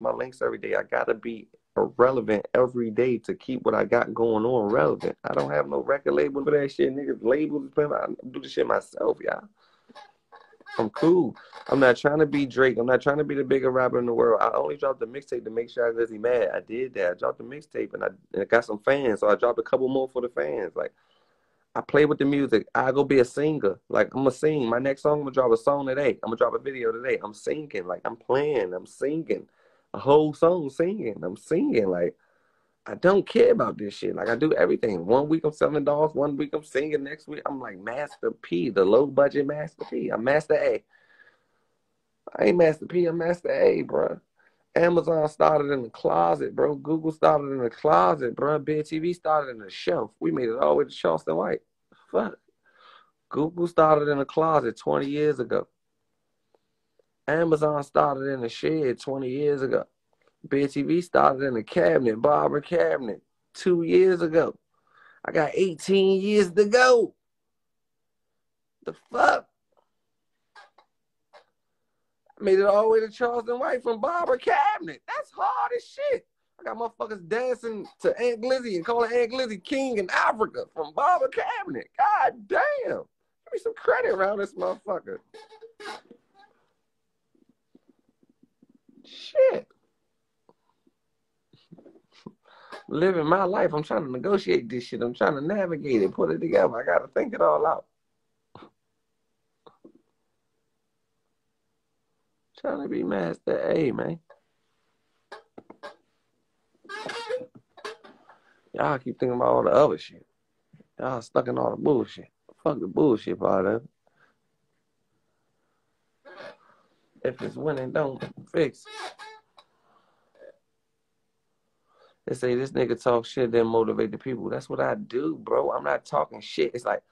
my links every day. I gotta be relevant every day to keep what I got going on relevant. I don't have no record label for that shit. Niggas labels, I do the shit myself, y'all. I'm cool. I'm not trying to be Drake. I'm not trying to be the biggest rapper in the world. I only dropped the mixtape to make sure I was mad. I did that. I dropped the mixtape and I, and I got some fans, so I dropped a couple more for the fans. Like I play with the music. I go be a singer. Like I'm gonna sing. My next song, I'm gonna drop a song today. I'm gonna drop a video today. I'm singing. Like I'm playing. I'm singing. A whole song singing. I'm singing. Like I don't care about this shit. Like I do everything. One week I'm selling dolls. One week I'm singing. Next week I'm like Master P, the low budget Master P. I'm Master A. I ain't Master P. I'm Master A, bro. Amazon started in the closet, bro. Google started in the closet, bro. Bid started in the shelf. We made it all the way to Charleston White. Fuck. Google started in the closet 20 years ago. Amazon started in a shed 20 years ago. Bid TV started in a cabinet, barber cabinet, two years ago. I got 18 years to go. The fuck? I made it all the way to Charleston White from barber cabinet. That's hard as shit. I got motherfuckers dancing to Ant Glizzy and calling Ant Glizzy king in Africa from barber cabinet. God damn. Give me some credit around this motherfucker. Shit living my life. I'm trying to negotiate this shit. I'm trying to navigate it, put it together. I gotta think it all out. trying to be master A, man. Y'all keep thinking about all the other shit. Y'all stuck in all the bullshit. Fuck the bullshit part of it. If it's winning, don't fix it. They say this nigga talk shit, then motivate the people. That's what I do, bro. I'm not talking shit. It's like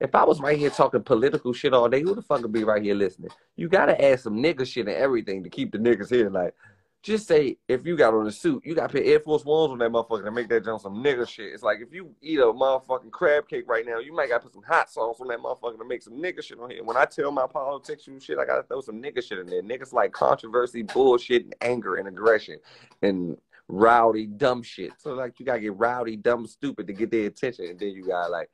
if I was right here talking political shit all day, who the fuck would be right here listening? You gotta add some nigga shit and everything to keep the niggas here. Like, just say if you got on a suit, you gotta put Air Force Ones on that motherfucker to make that jump some nigga shit. It's like if you eat a motherfucking crab cake right now, you might gotta put some hot sauce on that motherfucker to make some nigga shit on here. When I tell my politics and shit, I gotta throw some nigga shit in there. Niggas like controversy, bullshit, and anger and aggression and rowdy, dumb shit. So like you gotta get rowdy, dumb, stupid to get their attention, and then you gotta like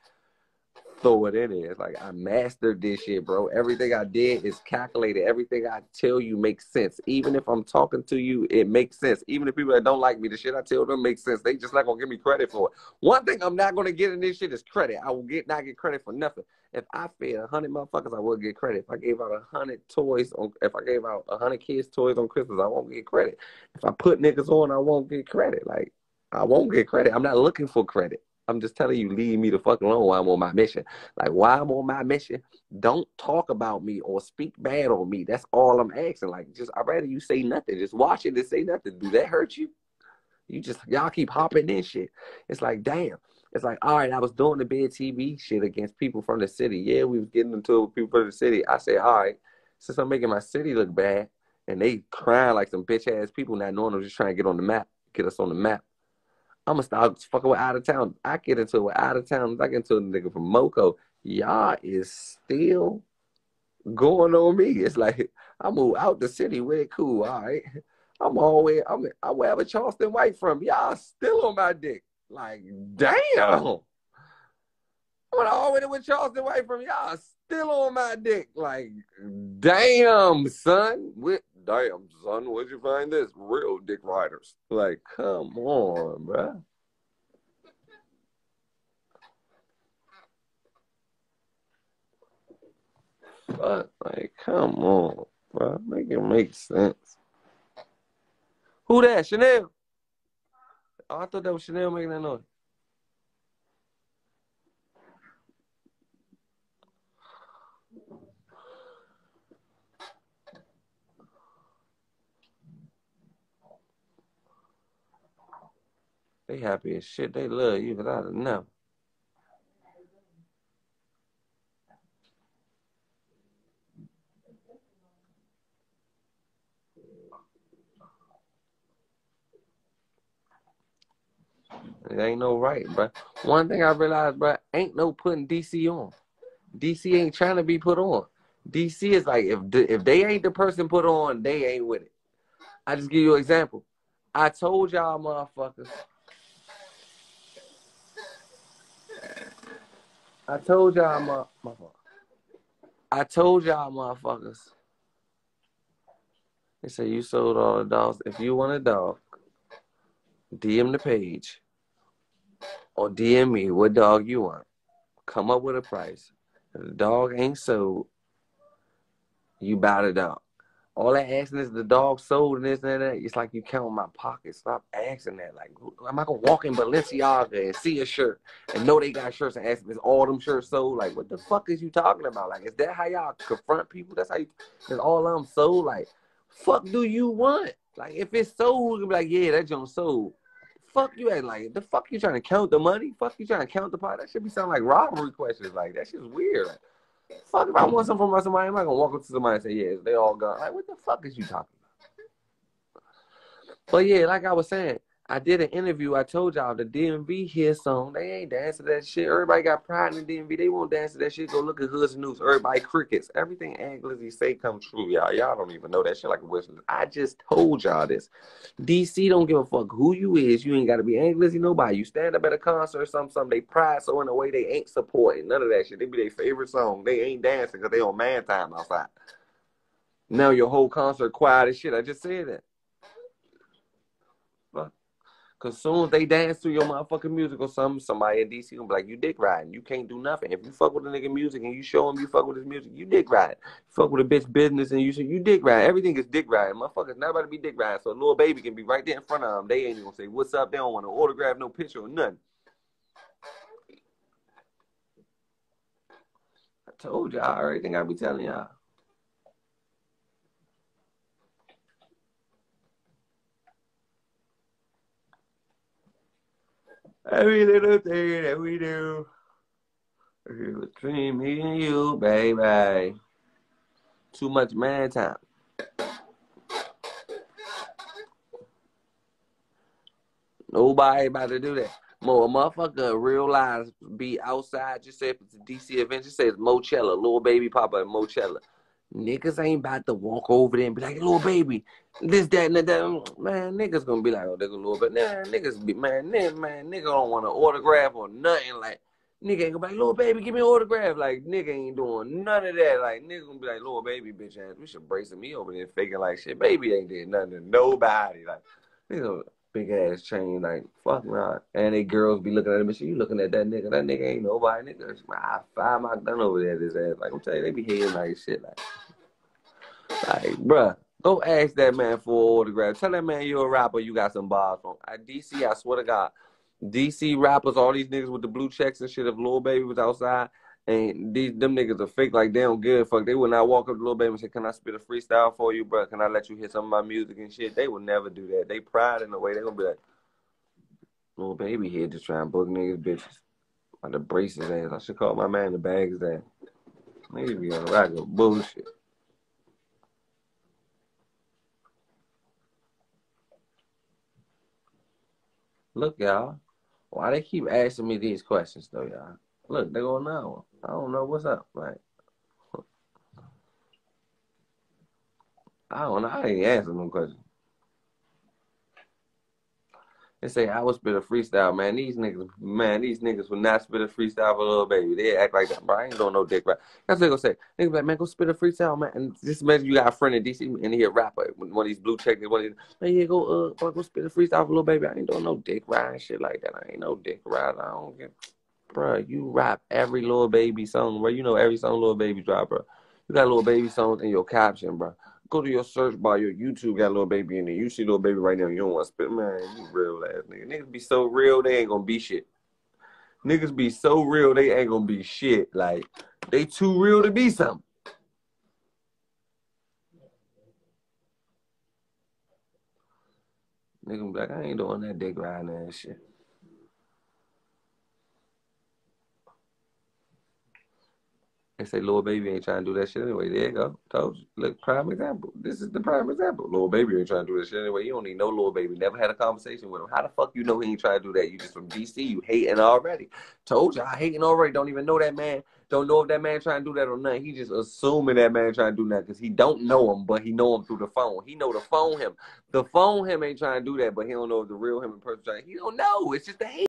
throw it in there. It's like I mastered this shit, bro. Everything I did is calculated. Everything I tell you makes sense. Even if I'm talking to you, it makes sense. Even if people that don't like me, the shit I tell them makes sense. They just not gonna give me credit for it. One thing I'm not gonna get in this shit is credit. I will get not get credit for nothing. If I fed a hundred motherfuckers, I would get credit. If I gave out a hundred toys on, if I gave out a hundred kids toys on Christmas, I won't get credit. If I put niggas on, I won't get credit. Like I won't get credit. I'm not looking for credit. I'm just telling you, leave me the fuck alone while I'm on my mission. Like, why I'm on my mission, don't talk about me or speak bad on me. That's all I'm asking. Like, just I'd rather you say nothing. Just watch it and say nothing. Do that hurt you? You just y'all keep hopping in shit. It's like, damn. It's like, all right, I was doing the Bid TV shit against people from the city. Yeah, we was getting into it with people from the city. I say, all right, since I'm making my city look bad, and they crying like some bitch ass people, not knowing I'm just trying to get on the map, get us on the map. I'm gonna start fucking with out of town. I get into it with out of town. I get into a nigga from Moco. Y'all is still going on me. It's like I move out the city way cool. All right. I'm always I'm I wherever Charleston White from. Y'all still on my dick. Like, damn. I went all the way with Charleston White from y'all still on my dick. Like, damn, son. With damn, son, where'd you find this? Real dick riders. Like, come on, bruh. But like, come on, bro. Make it make sense. Who that? Chanel? Oh, I thought that was Chanel making that noise. They happy as shit. They love you without a know. It ain't no right, bro. One thing I realized, bro, ain't no putting DC on. DC ain't trying to be put on. DC is like if if they ain't the person put on, they ain't with it. I just give you an example. I told y'all motherfuckers. I told y'all motherfuckers. I told y'all motherfuckers. They say you sold all the dogs. If you want a dog, DM the page or DM me what dog you want. Come up with a price. If the dog ain't sold, you buy the dog. All that asking is the dog sold and this and that. It's like you count my pockets. Stop asking that. Like, am I gonna walk in Balenciaga and see a shirt and know they got shirts and ask is all them shirts sold? Like, what the fuck is you talking about? Like, is that how y'all confront people? That's how you. Is all them sold? Like, fuck do you want? Like, if it's sold, be like, yeah, that junk sold. Fuck you at like the fuck you trying to count the money? Fuck you trying to count the pot? That should be sounding like robbery questions. Like that shit's weird. Like, Fuck if I want something from somebody, I'm not gonna walk up to somebody and say, yeah, they all gone. Like, what the fuck is you talking about? But yeah, like I was saying, I did an interview. I told y'all the DMV hit song. They ain't dancing that shit. Everybody got pride in the DMV. They won't dance to that shit. Go look at Hoods News. Everybody crickets. Everything Ant Glizzy say come true, y'all. Y'all don't even know that shit like a whistle. I just told y'all this. DC don't give a fuck who you is. You ain't got to be Ant Glizzy nobody. You stand up at a concert or something, something. They pride so in a way they ain't supporting. None of that shit. They be their favorite song. They ain't dancing because they on man time outside. Now your whole concert quiet as shit. I just said that. Cause soon as they dance to your motherfucking music or something, somebody in DC gonna be like, you dick riding. You can't do nothing. If you fuck with a nigga music and you show him you fuck with his music, you dick riding. fuck with a bitch business and you say you dick riding. Everything is dick riding. Motherfuckers not about to be dick riding. So a little baby can be right there in front of them. They ain't gonna say, what's up? They don't want to autograph, no picture or nothing. I told y'all everything I be telling y'all. Every little thing that we do between me and you, baby. Too much man time. Nobody about to do that. A motherfucker realize be outside. Just say if it's a DC event, just say it's Moechella, little baby papa at Moechella. Niggas ain't about to walk over there and be like, little baby, this, that, and that. Um, man, niggas gonna be like, oh, there's a little bit. Nah, niggas be, man, man, man, nigga don't want an autograph or nothing. Like, nigga ain't gonna be like, little baby, give me an autograph. Like, nigga ain't doing none of that. Like, nigga gonna be like, little baby, bitch ass. We should brace me over there faking like shit. Baby ain't did nothing to nobody. Like, nigga, big ass chain. Like, fuck nah. And they girls be looking at him and. You looking at that nigga. That nigga ain't nobody. Nigga, I five my gun over there, this ass. Like, I'm telling you, they be hating like shit. Like, like, bruh, go ask that man for an autograph. Tell that man you're a rapper, you got some bars from. At DC, I swear to God, DC rappers, all these niggas with the blue checks and shit, if Lil Baby was outside, and these them niggas are fake like give a fuck. They would not walk up to little Baby and say, Can I spit a freestyle for you, bro? Can I let you hear some of my music and shit? They would never do that. They pride in the way they gonna be like, "Little Baby here just trying to book niggas bitches. Like the braces ass. I should call my man the bags ass. Niggas be on the rack of bullshit. Look, y'all. Why they keep asking me these questions though, y'all? Look, they go now. I don't know what's up. Like, I don't know. I ain't answering no questions. They say I would spit a freestyle, man. These niggas, man, these niggas would not spit a freestyle for a Lil Baby. They act like that, bro. I ain't doing no dick rap. That's what they gonna say. Niggas like, man, go spit a freestyle, man. And just imagine you got a friend in DC and he a rapper, one of these blue check, one of these, man, yeah, go, uh, go spit a freestyle for Lil Baby. I ain't doing no dick and shit like that. I ain't no dick rap. I don't get, bro. You rap every little Baby song, bro. You know every song little Baby drop, bro. You got little Baby songs in your caption, bro go to your search bar, your YouTube got little Baby in there. You see little Baby right now, you don't want to spit. Man, you real ass nigga. Niggas be so real, they ain't gonna be shit. Niggas be so real, they ain't gonna be shit. Like, they too real to be something. Nigga be like, I ain't doing that dick riding ass shit. They say Lil Baby ain't trying to do that shit anyway. There you go. Told you. Look, prime example. This is the prime example. Lil Baby ain't trying to do that shit anyway. You don't need no Lil Baby. Never had a conversation with him. How the fuck you know he ain't trying to do that? You just from DC. You hating already. Told you I hating already. Don't even know that man. Don't know if that man trying to do that or not. He just assuming that man trying to do that because he don't know him, but he know him through the phone. He know the phone him. The phone him ain't trying to do that, but he don't know if the real him in person trying. He don't know. It's just the hate.